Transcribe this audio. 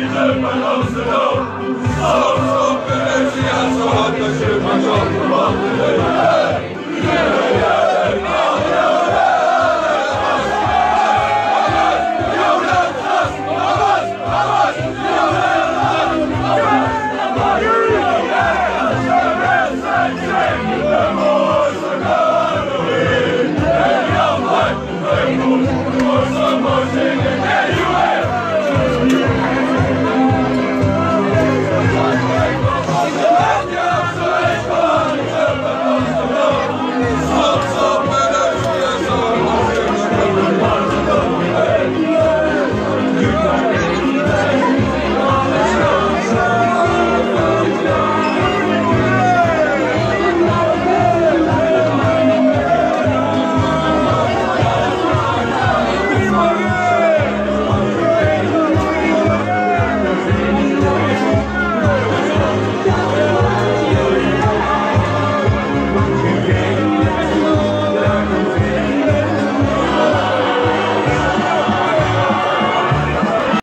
idę So synom, a osobę przyjaciół, a to się marzą,